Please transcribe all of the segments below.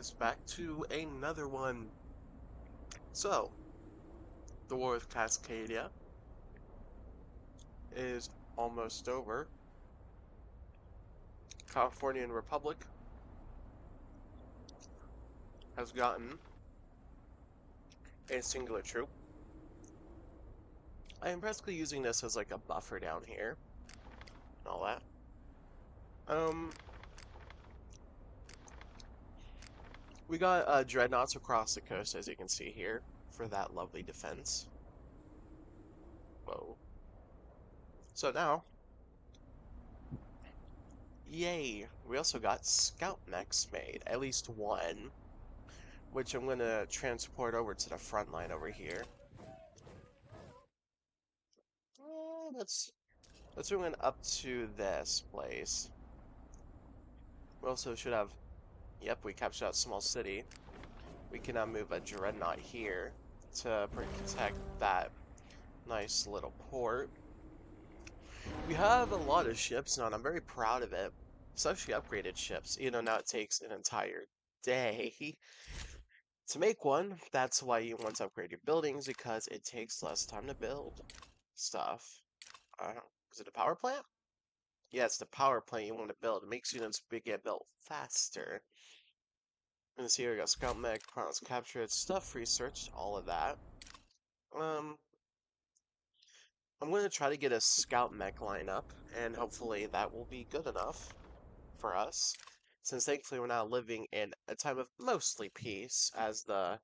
guys back to another one. So, the War of Cascadia is almost over. Californian Republic has gotten a singular troop. I am basically using this as like a buffer down here and all that. Um, we got uh, dreadnoughts across the coast, as you can see here, for that lovely defense. Whoa. So now, yay, we also got scout mechs made, at least one, which I'm going to transport over to the front line over here. Uh, let's, let's bring it up to this place. We also should have, yep, we captured that small city. We can now move a dreadnought here to protect that nice little port. We have a lot of ships now, and I'm very proud of it. Especially upgraded ships. You know, now it takes an entire day to make one. That's why you want to upgrade your buildings, because it takes less time to build stuff. Uh, is it a power plant? Yeah, it's the power plant you want to build. It makes units get built faster. And see here we got scout mech, pilots captured, stuff researched, all of that. Um, I'm going to try to get a scout mech lineup, and hopefully that will be good enough for us. Since thankfully we're now living in a time of mostly peace, as the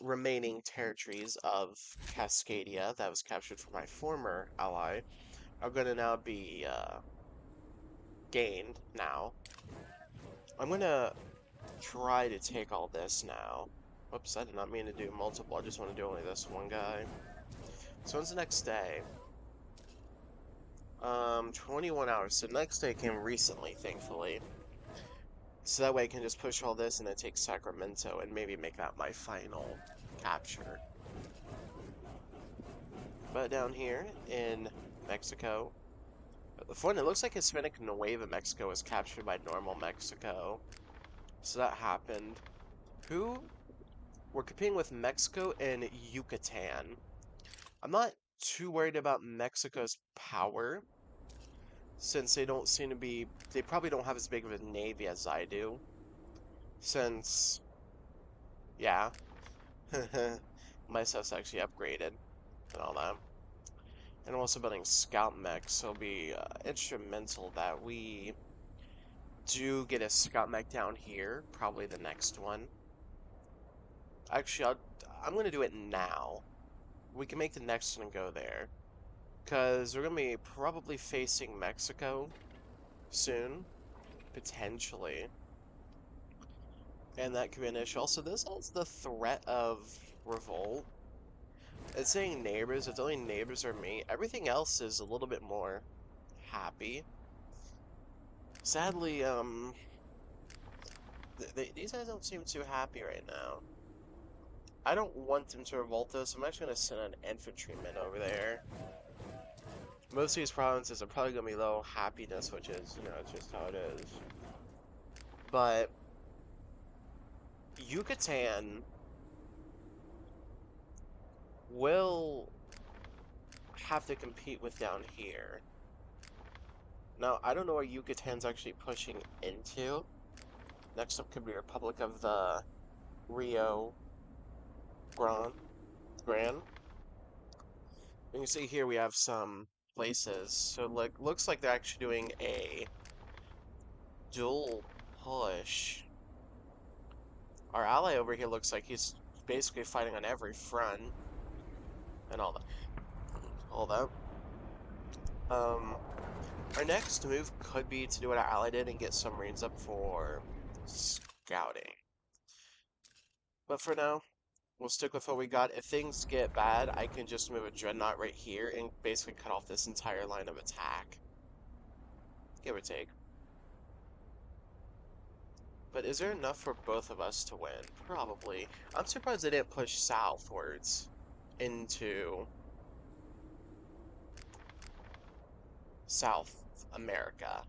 remaining territories of Cascadia that was captured from my former ally are going to now be uh, gained now. I'm to try to take all this now. Whoops, I did not mean to do multiple. I just want to do only this one guy. So when's the next day? Um, 21 hours. So next day came recently, thankfully. So that way I can just push all this and then take Sacramento and maybe make that my final capture. But down here in Mexico, fun, it looks like Hispanic Nueva Mexico was captured by normal Mexico. So that happened. Who? We're competing with Mexico and Yucatan. I'm not too worried about Mexico's power, since they don't seem to be, they probably don't have as big of a navy as I do, since, yeah, my stuff's actually upgraded and all that. And I'm also building scout mechs, so it'll be uh, instrumental that we do get a scout mech down here, probably the next one. Actually, I'll, I'm going to do it now. We can make the next one go there. Because we're going to be probably facing Mexico soon. Potentially. And that could be an issue. Also, this has the threat of revolt. It's saying neighbors. It's only neighbors or me. Everything else is a little bit more happy. Sadly, um... Th th these guys don't seem too happy right now. I don't want them to revolt though, so I'm actually going to send an infantryman over there. Most of these provinces are probably going to be low happiness, which is, you know, it's just how it is. But... Yucatan will have to compete with down here. Now, I don't know where Yucatan's actually pushing into. Next up could be Republic of the Rio Grande. Grand. You can see here we have some places. So like looks like they're actually doing a dual push. Our ally over here looks like he's basically fighting on every front and all that. All that. Um, our next move could be to do what our ally did and get some Marines up for scouting. But for now, we'll stick with what we got. If things get bad, I can just move a Dreadnought right here and basically cut off this entire line of attack. Give or take. But is there enough for both of us to win? Probably. I'm surprised they didn't push southwards into South America.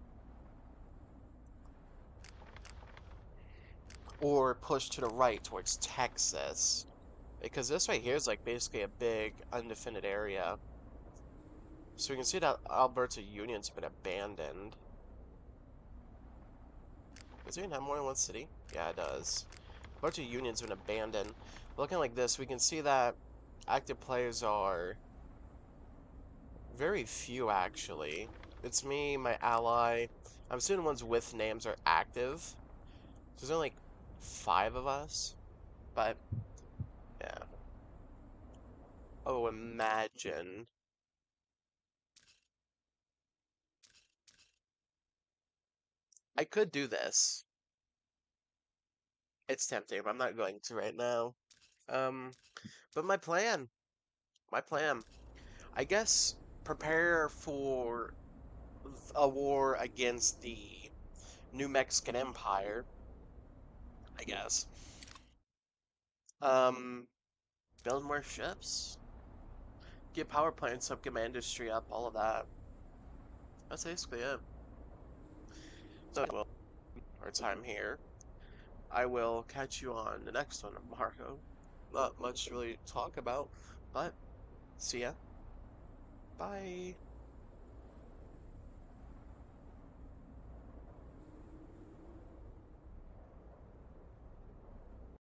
or push to the right towards Texas. Because this right here is like basically a big undefended area. So we can see that Alberta Union's been abandoned. Does it even have more than one city? Yeah, it does. Alberta Union's been abandoned. Looking like this, we can see that active players are very few, actually. It's me, my ally. I'm assuming ones with names are active. So there's only like five of us. But, yeah. Oh, imagine. I could do this. It's tempting, but I'm not going to right now. Um, but my plan, my plan, I guess prepare for a war against the New Mexican Empire, I guess. Um, build more ships, get power plants up, get my industry up, all of that. That's basically it. So, well, our time here. I will catch you on the next one, Marco. Not much to really talk about, but see ya. Bye.